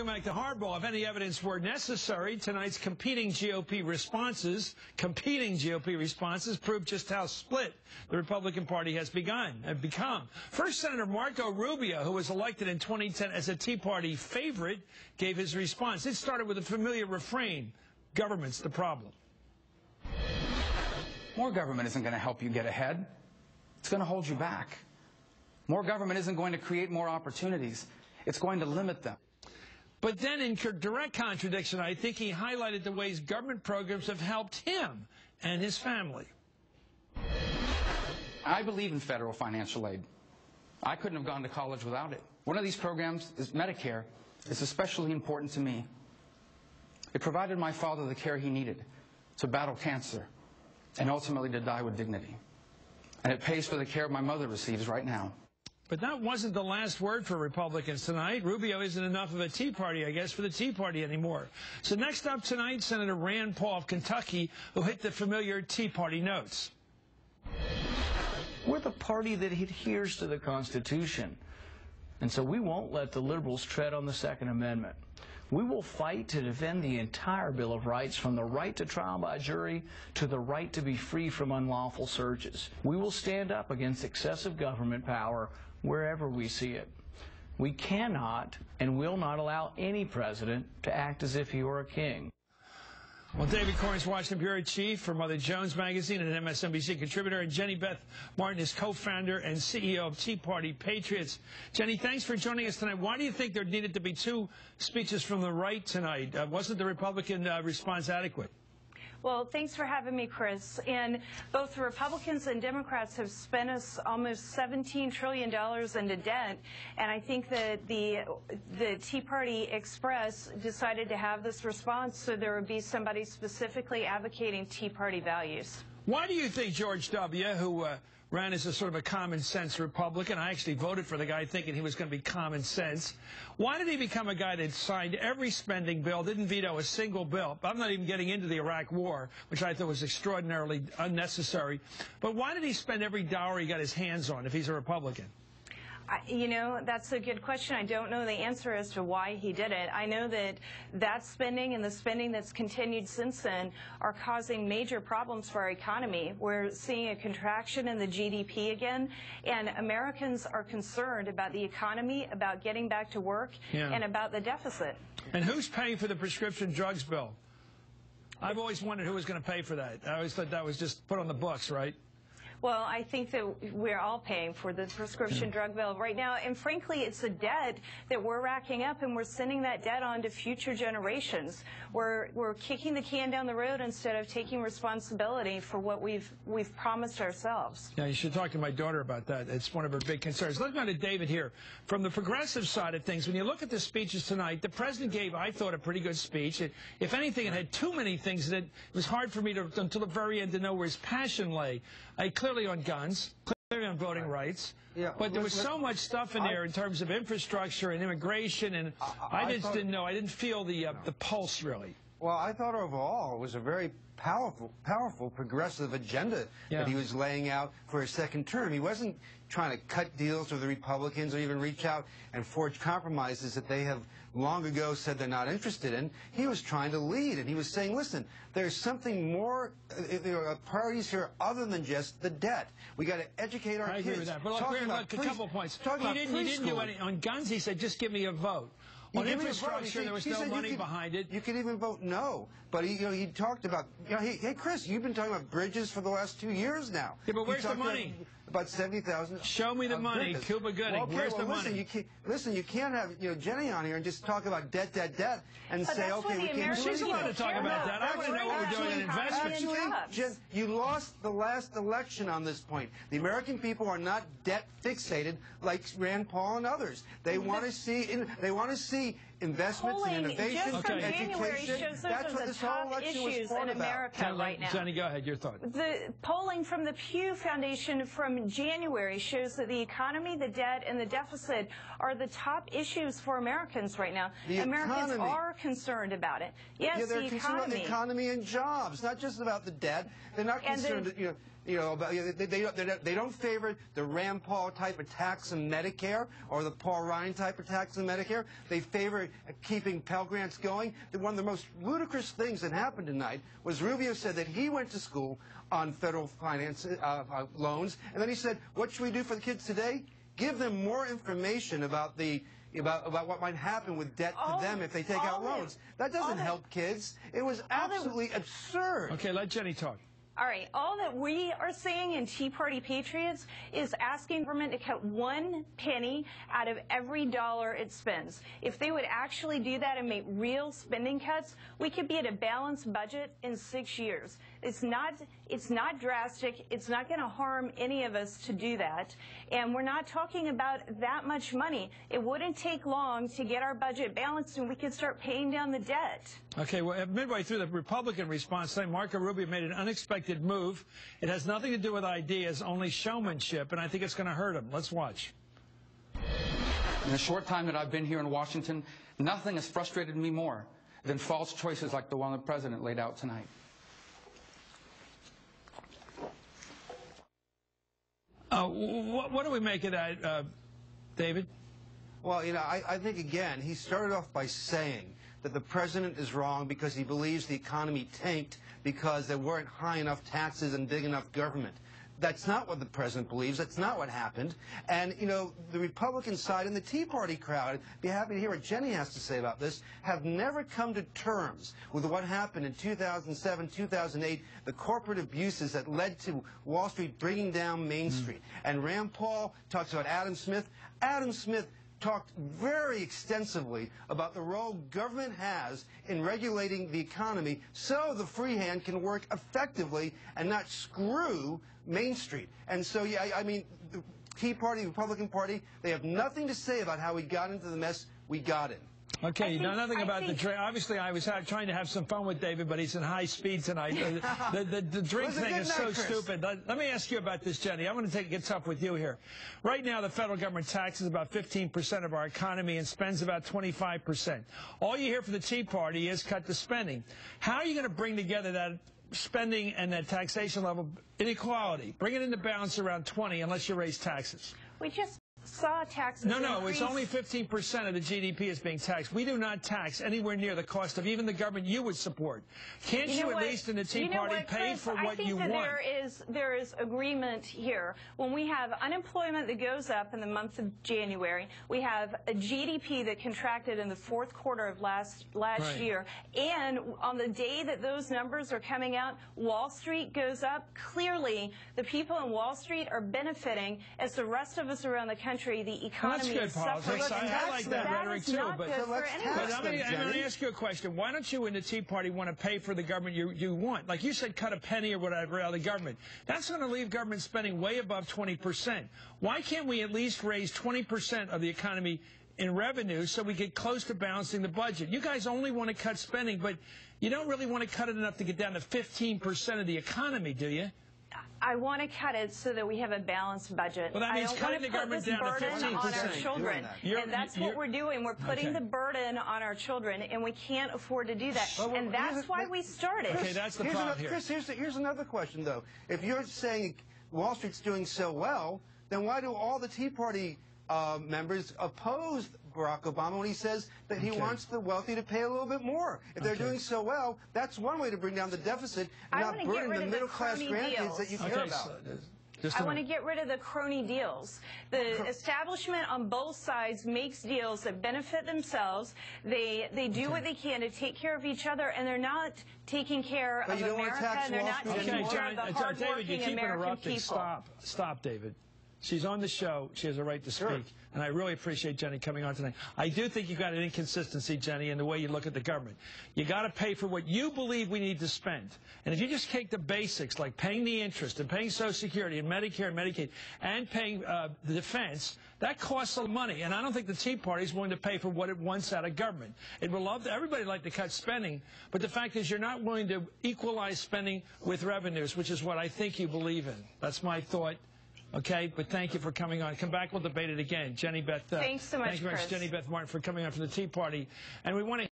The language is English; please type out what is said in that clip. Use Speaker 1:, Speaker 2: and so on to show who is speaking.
Speaker 1: Welcome back to Hardball. If any evidence were necessary, tonight's competing GOP responses, competing GOP responses, prove just how split the Republican Party has begun, and become. First, Senator Marco Rubio, who was elected in 2010 as a Tea Party favorite, gave his response. It started with a familiar refrain, government's the problem.
Speaker 2: More government isn't going to help you get ahead. It's going to hold you back. More government isn't going to create more opportunities. It's going to limit them.
Speaker 1: But then, in direct contradiction, I think he highlighted the ways government programs have helped him and his family.
Speaker 2: I believe in federal financial aid. I couldn't have gone to college without it. One of these programs is Medicare. It's especially important to me. It provided my father the care he needed to battle cancer and ultimately to die with dignity. And it pays for the care my mother receives right now.
Speaker 1: But that wasn't the last word for Republicans tonight. Rubio isn't enough of a Tea Party, I guess, for the Tea Party anymore. So next up tonight, Senator Rand Paul of Kentucky, who hit the familiar Tea Party notes.
Speaker 3: We're the party that adheres to the Constitution. And so we won't let the liberals tread on the Second Amendment. We will fight to defend the entire Bill of Rights from the right to trial by jury to the right to be free from unlawful searches. We will stand up against excessive government power wherever we see it. We cannot and will not allow any president to act as if he were a king.
Speaker 1: Well, David Corn's, Washington Bureau Chief for Mother Jones Magazine and an MSNBC contributor, and Jenny Beth Martin is co-founder and CEO of Tea Party Patriots. Jenny, thanks for joining us tonight. Why do you think there needed to be two speeches from the right tonight? Uh, wasn't the Republican uh, response adequate?
Speaker 4: Well, thanks for having me, Chris. And both Republicans and Democrats have spent us almost $17 trillion into debt. And I think that the, the Tea Party Express decided to have this response so there would be somebody specifically advocating Tea Party values.
Speaker 1: Why do you think George W., who uh, ran as a sort of a common sense Republican. I actually voted for the guy thinking he was going to be common sense. Why did he become a guy that signed every spending bill, didn't veto a single bill? I'm not even getting into the Iraq War, which I thought was extraordinarily unnecessary. But why did he spend every dollar he got his hands on if he's a Republican?
Speaker 4: You know, that's a good question. I don't know the answer as to why he did it. I know that that spending and the spending that's continued since then are causing major problems for our economy. We're seeing a contraction in the GDP again, and Americans are concerned about the economy, about getting back to work, yeah. and about the deficit.
Speaker 1: And who's paying for the prescription drugs bill? I've always wondered who was going to pay for that. I always thought that was just put on the books, right?
Speaker 4: Well, I think that we're all paying for the prescription hmm. drug bill right now. And frankly, it's a debt that we're racking up and we're sending that debt on to future generations. We're, we're kicking the can down the road instead of taking responsibility for what we've, we've promised ourselves.
Speaker 1: Yeah, you should talk to my daughter about that. It's one of her big concerns. Let's go to David here. From the progressive side of things, when you look at the speeches tonight, the president gave, I thought, a pretty good speech. It, if anything, it had too many things that it was hard for me to, until the very end to know where his passion lay. I clearly clearly on guns, clearly on voting rights. Yeah, but there was so much stuff in there in terms of infrastructure and immigration, and I, I, just didn't know. I didn't feel the uh, the pulse really.
Speaker 5: Well, I thought overall it was a very powerful, powerful progressive agenda yeah. that he was laying out for his second term. He wasn't trying to cut deals with the Republicans or even reach out and forge compromises that they have long ago said they're not interested in. He was trying to lead, and he was saying, listen, there's something more, uh, there are priorities here other than just the debt. We got to educate our
Speaker 1: I
Speaker 5: kids.
Speaker 1: I agree with that. But look, look, a couple points. He didn't, he didn't do any, on guns, he said, just give me a vote. On infrastructure, there was no money behind it.
Speaker 5: You could even vote no. But he, you know, he talked about, you know, hey, hey, Chris, you've been talking about bridges for the last two years now.
Speaker 1: Yeah, but where's the money?
Speaker 5: About, seventy thousand.
Speaker 1: Show me the money, bridges. Cuba Gooding. Well, okay, where's
Speaker 5: well,
Speaker 1: the
Speaker 5: listen,
Speaker 1: money?
Speaker 5: You can't, listen, you can't have you know Jenny on here and just talk about debt, debt, debt, and
Speaker 4: but
Speaker 5: say, okay, we
Speaker 4: can't.
Speaker 1: She's allowed to talk about that. I want to know what we're doing in investments.
Speaker 5: Actually, you lost the last election on this point. The American people are not debt fixated like Rand Paul and others. They want to see. They want to see investments
Speaker 4: Polling
Speaker 5: in innovation,
Speaker 4: just from January shows those are the top issues in America right now.
Speaker 1: Johnny, go ahead. Your thought.
Speaker 4: The polling from the Pew Foundation from January shows that the economy, the debt, and the deficit are the top issues for Americans right now.
Speaker 5: The
Speaker 4: Americans
Speaker 5: economy.
Speaker 4: are concerned about it. Yes,
Speaker 5: yeah, they're
Speaker 4: the
Speaker 5: concerned
Speaker 4: economy.
Speaker 5: about the economy and jobs, not just about the debt. They're not concerned. The, you know, you know, about, they, they, they, don't- they don't favor the Rand Paul type of tax on Medicare or the Paul Ryan type of tax on Medicare. They favor keeping Pell Grants going. The- One of the most ludicrous things that happened tonight was Rubio said that he went to school on federal finance uh, uh, loans, and then he said, "What should we do for the kids today? Give them more information about the." About, about what might happen with debt
Speaker 4: All
Speaker 5: to them if they take out loans. That
Speaker 4: all
Speaker 5: doesn't help kids. It was absolutely absurd.
Speaker 1: Okay, let Jenny talk.
Speaker 4: All right, all that we are saying in Tea Party Patriots is asking government to cut one penny out of every dollar it spends. If they would actually do that and make real spending cuts, we could be at a balanced budget in six years. It's not, it's not drastic. It's not going to harm any of us to do that. And we're not talking about that much money. It wouldn't take long to get our budget balanced and we could start paying down the debt.
Speaker 1: Okay, well, midway through the Republican response, saying Marco Rubio made an unexpected move. It has nothing to do with ideas, only showmanship, and I think it's going to hurt him. Let's watch.
Speaker 2: In the short time that I've been here in Washington, nothing has frustrated me more than false choices like the one the president laid out tonight.
Speaker 1: Uh, what, what do we make of that, uh, David?
Speaker 5: Well, you know, I, I think again, he started off by saying that the president is wrong because he believes the economy tanked because there weren't high enough taxes and big enough government. That's not what the president believes. That's not what happened. And, you know, the Republican side and the Tea Party crowd, be happy to hear what Jenny has to say about this, have never come to terms with what happened in 2007, 2008, the corporate abuses that led to Wall Street bringing down Main hmm. Street. And Rand Paul talks about Adam Smith. Adam Smith talked very extensively about the role government has in regulating the economy so the free hand can work effectively and not screw Main Street. And so, yeah, I, mean, the Tea Party, the Republican Party, they have nothing to say about how we got into the mess we got in.
Speaker 1: Okay, you know
Speaker 4: think-
Speaker 1: nothing
Speaker 4: I
Speaker 1: about the
Speaker 4: think-
Speaker 1: drink. Obviously, I was ha- trying to have some fun with David, but he's in high speed tonight. The, the, the drink thing is
Speaker 5: night,
Speaker 1: so
Speaker 5: Chris.
Speaker 1: stupid. Let, let me ask you about this, Jenny. I'm going to take get tough with you here. Right now, the federal government taxes about 15% of our economy and spends about 25%. All you hear from the Tea Party is cut the spending. How are you going to bring together that spending and that taxation level inequality? Bring it into balance around 20 unless you raise taxes.
Speaker 4: We just saw taxes
Speaker 1: No, no, it's only 15% of the GDP is being taxed. We do not tax anywhere near the cost of even the government you would support. Can't you,
Speaker 4: know
Speaker 1: at
Speaker 4: what?
Speaker 1: least in the Tea
Speaker 4: You know
Speaker 1: Party
Speaker 4: what,
Speaker 1: pay
Speaker 4: Chris?
Speaker 1: for
Speaker 4: I
Speaker 1: what
Speaker 4: think
Speaker 1: you
Speaker 4: that
Speaker 1: want?
Speaker 4: There is there is agreement here. When we have unemployment that goes up in the month of January, we have a GDP that contracted in the fourth quarter of last last
Speaker 1: Right.
Speaker 4: year, and on the day that those numbers are coming out, Wall Street goes up. Clearly, the people in Wall Street are benefiting as the rest of us around the country, the
Speaker 1: Well,
Speaker 4: economy
Speaker 1: that's good politics. I, like that, rhetoric too. But,
Speaker 5: So let's
Speaker 1: but I'm going to ask you a question. Why don't you in the Tea Party want to pay for the government you, you want? Like you said, cut a penny or whatever out of the government. That's going to leave government spending way above 20%. Why can't we at least raise 20% of the economy in revenue so we get close to balancing the budget? You guys only want to cut spending, but you don't really want to cut it enough to get down to 15% of the economy, do you?
Speaker 4: I want to cut it so that we have a balanced budget.
Speaker 1: Well, that
Speaker 4: I
Speaker 1: means
Speaker 4: don't
Speaker 1: cutting
Speaker 4: want to
Speaker 1: the
Speaker 4: put
Speaker 1: government
Speaker 4: this
Speaker 1: down to
Speaker 4: burden
Speaker 1: 15%.
Speaker 4: on our children,
Speaker 5: that.
Speaker 1: You're-
Speaker 4: and that's what we're doing. We're putting
Speaker 1: Okay.
Speaker 4: the burden on our children, and we can't afford to do that.
Speaker 5: Well, well,
Speaker 4: and that's
Speaker 5: a-
Speaker 4: why
Speaker 5: that-
Speaker 4: we started.
Speaker 1: Okay, that's the
Speaker 5: here's
Speaker 1: problem
Speaker 5: another,
Speaker 1: here.
Speaker 5: Chris, here's, here's another question, though. If you're saying Wall Street's doing so well, then why do all the Tea Party uh, members oppose Barack Obama when he says that he
Speaker 1: Okay.
Speaker 5: wants the wealthy to pay a little bit more? If they're
Speaker 1: Okay.
Speaker 5: doing so well, that's one way to bring down the deficit and
Speaker 4: I
Speaker 5: not
Speaker 4: wanna get
Speaker 5: burden
Speaker 4: rid
Speaker 5: the
Speaker 4: of the
Speaker 5: middle class
Speaker 4: crony
Speaker 5: grandkids
Speaker 4: deals.
Speaker 5: that you care
Speaker 1: Okay,
Speaker 5: about.
Speaker 1: so, uh, just a
Speaker 4: I want to get rid of the crony deals. The establishment on both sides makes deals that benefit themselves. They they do what they can to take care of each other, and they're not taking care
Speaker 5: But
Speaker 4: of
Speaker 5: you don't wanna
Speaker 4: America, and they're not
Speaker 5: Street
Speaker 4: taking
Speaker 1: Okay,
Speaker 4: care
Speaker 1: John,
Speaker 4: of the
Speaker 1: uh, David, you
Speaker 4: hardworking
Speaker 1: keep
Speaker 4: American
Speaker 1: interrupting.
Speaker 4: people.
Speaker 1: Stop. Stop, David. She's on the show. She has a right to speak.
Speaker 5: Sure.
Speaker 1: And I really appreciate Jenny coming on tonight. I do think you've got an inconsistency, Jenny, in the way you look at the government. You got to pay for what you believe we need to spend. And if you just take the basics, like paying the interest and paying Social Security and Medicare and Medicaid and paying uh, the defense, that costs a lot of money. And I don't think the Tea Party is willing to pay for what it wants out of government. It would love to, everybody would like to cut spending, but the fact is you're not willing to equalize spending with revenues, which is what I think you believe in. That's my thought. Okay, but thank you for coming on. Come back, we'll debate it again. Jenny Beth. Uh,
Speaker 4: Thanks so much,
Speaker 1: Thank you very much, Jenny Beth Martin, for coming on from the Tea Party. And we want to